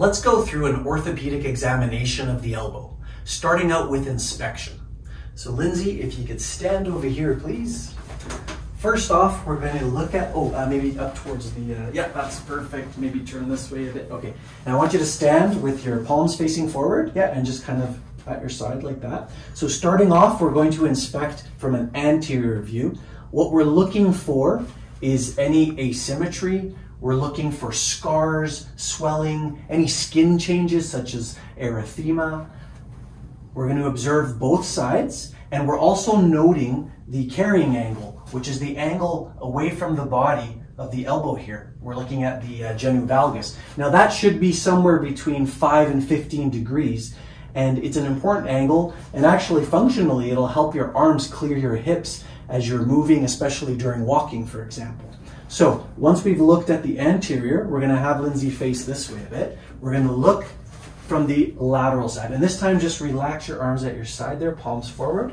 Let's go through an orthopedic examination of the elbow, starting out with inspection. So Lindsay, if you could stand over here, please. First off, we're going to look at, oh, uh, maybe up towards the, uh, yeah, that's perfect. Maybe turn this way a bit. Okay. And I want you to stand with your palms facing forward. Yeah, and just kind of at your side like that. So starting off, we're going to inspect from an anterior view. What we're looking for is any asymmetry. We're looking for scars, swelling, any skin changes such as erythema. We're going to observe both sides and we're also noting the carrying angle, which is the angle away from the body of the elbow here. We're looking at the uh, genu valgus. Now that should be somewhere between 5 and 15 degrees and it's an important angle and actually functionally it'll help your arms clear your hips as you're moving, especially during walking, for example. So once we've looked at the anterior, we're going to have Lindsay face this way a bit. We're going to look from the lateral side. And this time, just relax your arms at your side there, palms forward.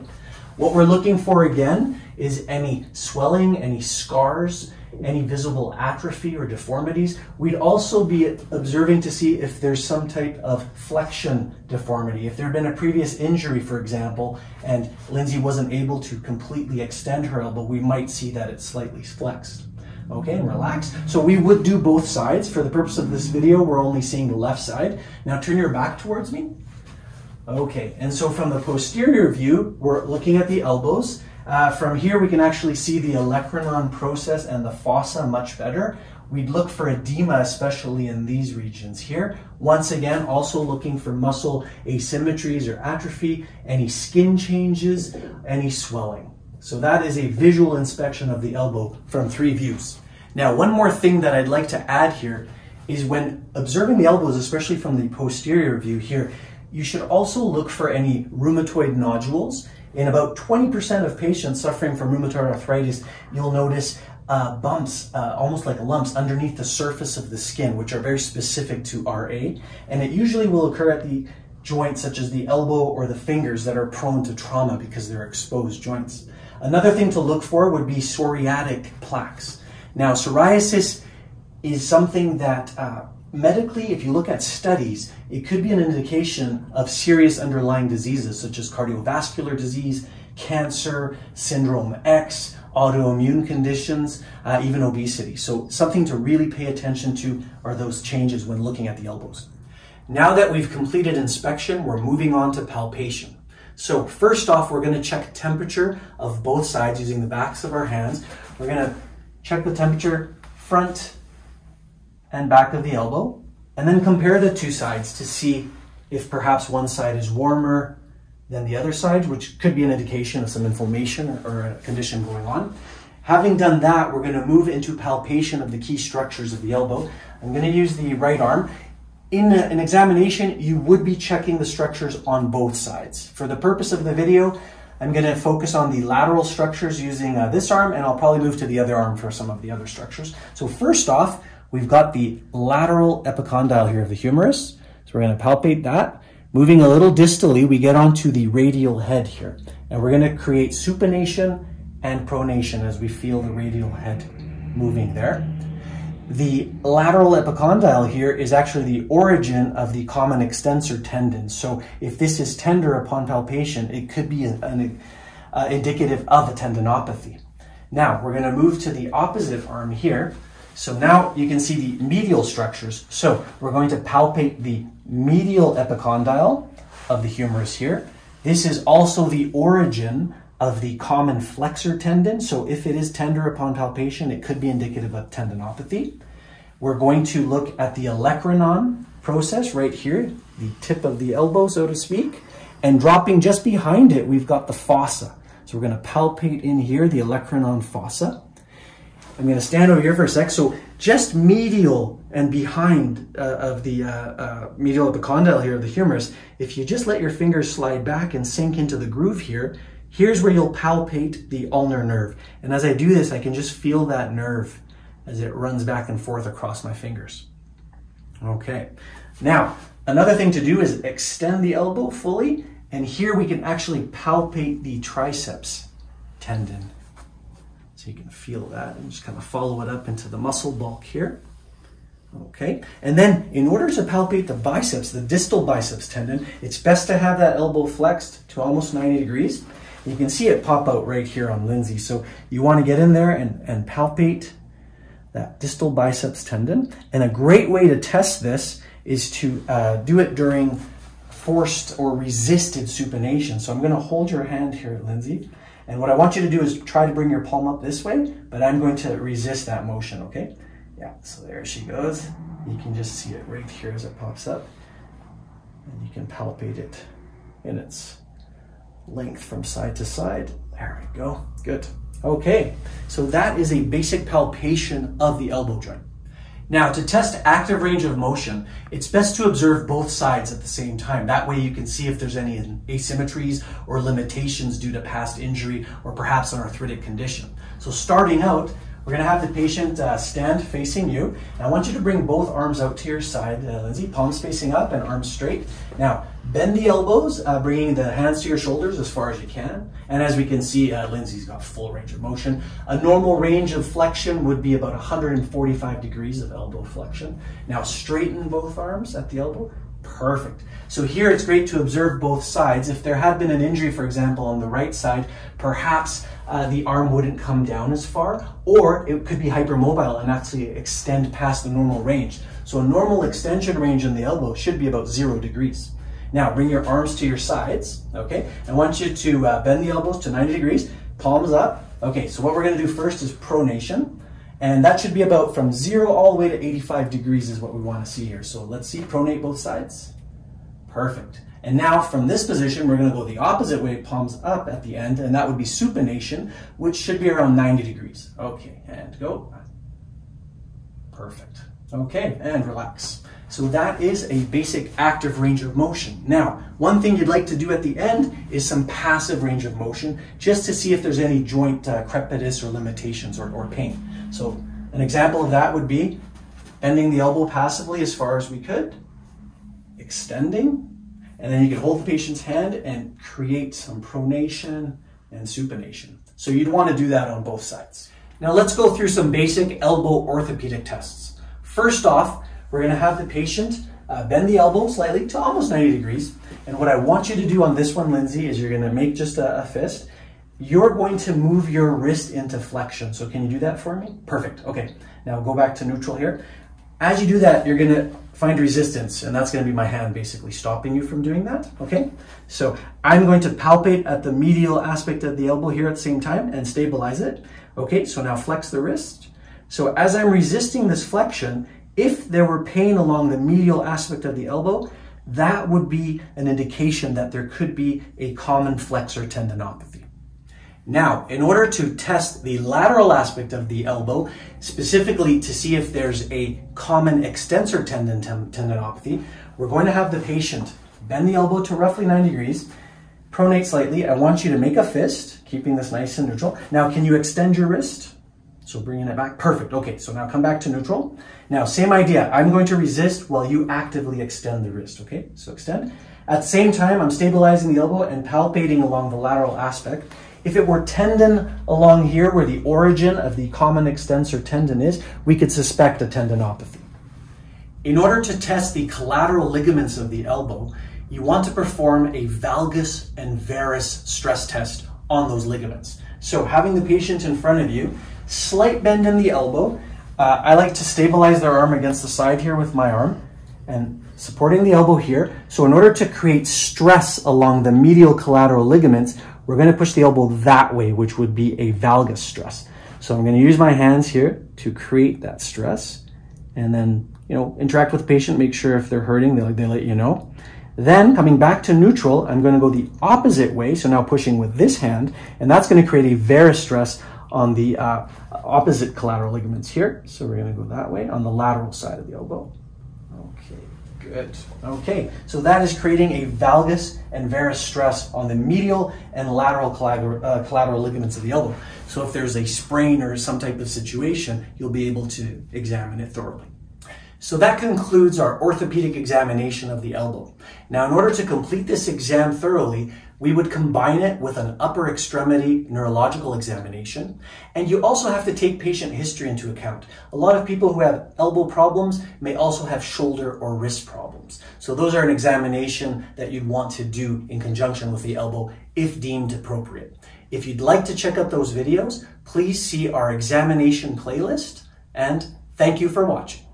What we're looking for again is any swelling, any scars, any visible atrophy or deformities. We'd also be observing to see if there's some type of flexion deformity. If there had been a previous injury, for example, and Lindsay wasn't able to completely extend her elbow, we might see that it's slightly flexed. Okay, and relax. So we would do both sides. For the purpose of this video, we're only seeing the left side. Now turn your back towards me. Okay, and so from the posterior view, we're looking at the elbows. Uh, from here, we can actually see the olecranon process and the fossa much better. We'd look for edema, especially in these regions here. Once again, also looking for muscle asymmetries or atrophy, any skin changes, any swelling. So that is a visual inspection of the elbow from three views. Now, one more thing that I'd like to add here is when observing the elbows, especially from the posterior view here, you should also look for any rheumatoid nodules. In about 20% of patients suffering from rheumatoid arthritis, you'll notice uh, bumps, uh, almost like lumps, underneath the surface of the skin, which are very specific to RA. And it usually will occur at the joints such as the elbow or the fingers that are prone to trauma because they're exposed joints. Another thing to look for would be psoriatic plaques. Now, psoriasis is something that uh, medically, if you look at studies, it could be an indication of serious underlying diseases such as cardiovascular disease, cancer, syndrome X, autoimmune conditions, uh, even obesity. So, something to really pay attention to are those changes when looking at the elbows. Now that we've completed inspection, we're moving on to palpation. So, first off, we're going to check temperature of both sides using the backs of our hands. We're going to check the temperature front and back of the elbow, and then compare the two sides to see if perhaps one side is warmer than the other side, which could be an indication of some inflammation or a condition going on. Having done that, we're going to move into palpation of the key structures of the elbow. I'm going to use the right arm. In an examination, you would be checking the structures on both sides. For the purpose of the video, I'm going to focus on the lateral structures using uh, this arm, and I'll probably move to the other arm for some of the other structures. So first off, we've got the lateral epicondyle here of the humerus. So we're going to palpate that. Moving a little distally, we get onto the radial head here. And we're going to create supination and pronation as we feel the radial head moving there. The lateral epicondyle here is actually the origin of the common extensor tendon. So if this is tender upon palpation, it could be an, an uh, indicative of a tendinopathy. Now we're going to move to the opposite arm here. So now you can see the medial structures. So we're going to palpate the medial epicondyle of the humerus here. This is also the origin of the common flexor tendon. So if it is tender upon palpation, it could be indicative of tendinopathy. We're going to look at the olecranon process right here, the tip of the elbow, so to speak. And dropping just behind it, we've got the fossa. So we're going to palpate in here the olecranon fossa. I'm going to stand over here for a sec. So just medial and behind uh, of the uh, uh, medial epicondyle here of the humerus, if you just let your fingers slide back and sink into the groove here, here's where you'll palpate the ulnar nerve. And as I do this, I can just feel that nerve as it runs back and forth across my fingers. Okay. Now, another thing to do is extend the elbow fully. And here we can actually palpate the triceps tendon. So you can feel that and just kind of follow it up into the muscle bulk here. Okay, and then in order to palpate the biceps, the distal biceps tendon, it's best to have that elbow flexed to almost 90 degrees. You can see it pop out right here on Lindsay. So you want to get in there and, and palpate that distal biceps tendon. And a great way to test this is to uh, do it during forced or resisted supination. So I'm going to hold your hand here, Lindsay. And what I want you to do is try to bring your palm up this way, but I'm going to resist that motion, okay? Yeah, so there she goes. You can just see it right here as it pops up. And you can palpate it in its length from side to side. There we go, good. Okay, so that is a basic palpation of the elbow joint. Now, to test active range of motion, it's best to observe both sides at the same time. That way you can see if there's any asymmetries or limitations due to past injury or perhaps an arthritic condition. So starting out, we're gonna have the patient uh, stand facing you. And I want you to bring both arms out to your side, uh, Lindsay, palms facing up and arms straight. Now, bend the elbows, uh, bringing the hands to your shoulders as far as you can. And as we can see, uh, Lindsay's got full range of motion. A normal range of flexion would be about 145 degrees of elbow flexion. Now, straighten both arms at the elbow, Perfect. So here it's great to observe both sides. If there had been an injury, for example, on the right side, perhaps uh, the arm wouldn't come down as far, or it could be hypermobile and actually extend past the normal range. So a normal extension range in the elbow should be about zero degrees. Now bring your arms to your sides, okay? I want you to uh, bend the elbows to 90 degrees, palms up. Okay, so what we're gonna do first is pronation. And that should be about from zero all the way to 85 degrees is what we want to see here. So let's see, pronate both sides. Perfect. And now from this position, we're going to go the opposite way, palms up at the end, and that would be supination, which should be around 90 degrees. Okay, and go. Perfect. Okay, and relax. So that is a basic active range of motion. Now, one thing you'd like to do at the end is some passive range of motion, just to see if there's any joint uh, crepitus or limitations or, or pain. So an example of that would be bending the elbow passively as far as we could, extending, and then you could hold the patient's hand and create some pronation and supination. So you'd want to do that on both sides. Now let's go through some basic elbow orthopedic tests. First off, we're going to have the patient uh, bend the elbow slightly to almost 90 degrees. And what I want you to do on this one, Lindsay, is you're going to make just a, a fist you're going to move your wrist into flexion. So can you do that for me? Perfect. Okay. Now go back to neutral here. As you do that, you're going to find resistance, and that's going to be my hand basically stopping you from doing that. Okay. So I'm going to palpate at the medial aspect of the elbow here at the same time and stabilize it. Okay. So now flex the wrist. So as I'm resisting this flexion, if there were pain along the medial aspect of the elbow, that would be an indication that there could be a common flexor tendinopathy. Now, in order to test the lateral aspect of the elbow, specifically to see if there's a common extensor tendon tendinopathy, we're going to have the patient bend the elbow to roughly 90 degrees, pronate slightly. I want you to make a fist, keeping this nice and neutral. Now, can you extend your wrist? So bringing it back, perfect. Okay, so now come back to neutral. Now, same idea. I'm going to resist while you actively extend the wrist, okay? So extend. At the same time, I'm stabilizing the elbow and palpating along the lateral aspect. If it were tendon along here where the origin of the common extensor tendon is, we could suspect a tendinopathy. In order to test the collateral ligaments of the elbow, you want to perform a valgus and varus stress test on those ligaments. So having the patient in front of you, slight bend in the elbow. Uh, I like to stabilize their arm against the side here with my arm and supporting the elbow here. So in order to create stress along the medial collateral ligaments, we're going to push the elbow that way, which would be a valgus stress. So I'm going to use my hands here to create that stress and then, you know, interact with the patient, make sure if they're hurting, they, they let you know. Then coming back to neutral, I'm going to go the opposite way. So now pushing with this hand, and that's going to create a varus stress on the uh, opposite collateral ligaments here. So we're going to go that way on the lateral side of the elbow. Good. Okay, so that is creating a valgus and varus stress on the medial and lateral collateral, uh, collateral ligaments of the elbow. So if there's a sprain or some type of situation, you'll be able to examine it thoroughly. So that concludes our orthopedic examination of the elbow. Now, in order to complete this exam thoroughly, we would combine it with an upper extremity neurological examination. And you also have to take patient history into account. A lot of people who have elbow problems may also have shoulder or wrist problems. So those are an examination that you'd want to do in conjunction with the elbow if deemed appropriate. If you'd like to check out those videos, please see our examination playlist and thank you for watching.